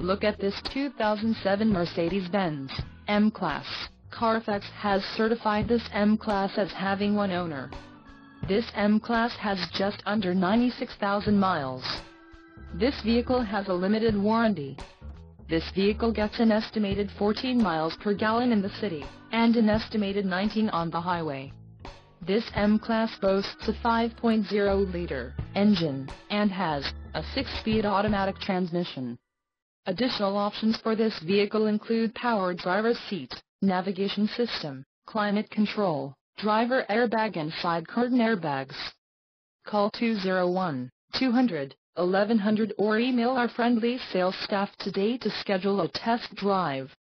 Look at this 2007 Mercedes-Benz M-Class. Carfax has certified this M-Class as having one owner. This M-Class has just under 96,000 miles. This vehicle has a limited warranty. This vehicle gets an estimated 14 miles per gallon in the city, and an estimated 19 on the highway. This M-Class boasts a 5.0-liter engine, and has a 6-speed automatic transmission. Additional options for this vehicle include power driver seat, navigation system, climate control, driver airbag and side curtain airbags. Call 201-200-1100 or email our friendly sales staff today to schedule a test drive.